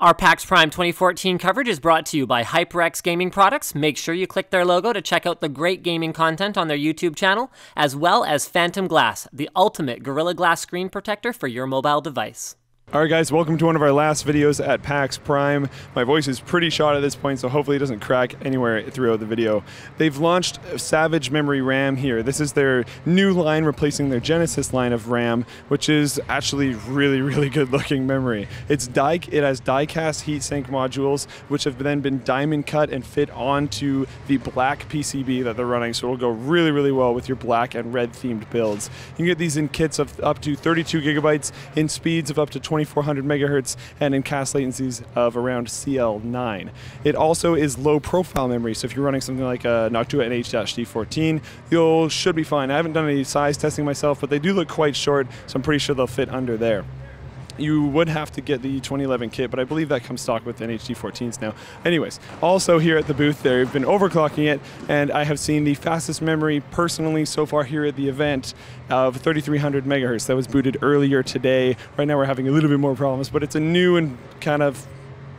Our PAX Prime 2014 coverage is brought to you by HyperX Gaming Products. Make sure you click their logo to check out the great gaming content on their YouTube channel, as well as Phantom Glass, the ultimate Gorilla Glass screen protector for your mobile device. All right, guys, welcome to one of our last videos at PAX Prime. My voice is pretty shot at this point, so hopefully it doesn't crack anywhere throughout the video. They've launched Savage Memory RAM here. This is their new line replacing their Genesis line of RAM, which is actually really, really good looking memory. It's die, it has die-cast heatsink modules, which have then been diamond cut and fit onto the black PCB that they're running, so it'll go really, really well with your black and red themed builds. You can get these in kits of up to 32 gigabytes in speeds of up to 20 2400 megahertz and in CAS latencies of around CL9. It also is low profile memory, so if you're running something like a Noctua NH-D14, you'll should be fine. I haven't done any size testing myself, but they do look quite short, so I'm pretty sure they'll fit under there you would have to get the 2011 kit, but I believe that comes stock with NH-D14s now. Anyways, also here at the booth, they've been overclocking it, and I have seen the fastest memory personally so far here at the event of 3300 megahertz. That was booted earlier today. Right now we're having a little bit more problems, but it's a new and kind of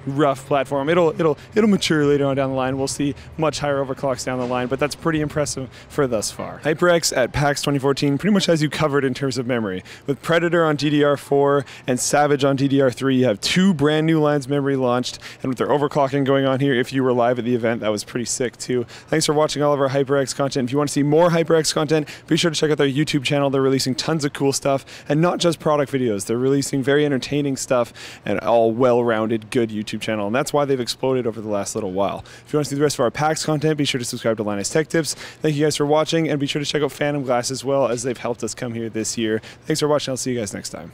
rough platform. It'll it'll it'll mature later on down the line. We'll see much higher overclocks down the line, but that's pretty impressive for thus far. HyperX at PAX 2014 pretty much has you covered in terms of memory. With Predator on DDR4 and Savage on DDR3, you have two brand new lines of memory launched, and with their overclocking going on here, if you were live at the event, that was pretty sick too. Thanks for watching all of our HyperX content. If you want to see more HyperX content, be sure to check out their YouTube channel. They're releasing tons of cool stuff, and not just product videos. They're releasing very entertaining stuff and all well-rounded, good YouTube YouTube channel, and that's why they've exploded over the last little while. If you want to see the rest of our PAX content, be sure to subscribe to Linus Tech Tips. Thank you guys for watching, and be sure to check out Phantom Glass as well, as they've helped us come here this year. Thanks for watching. I'll see you guys next time.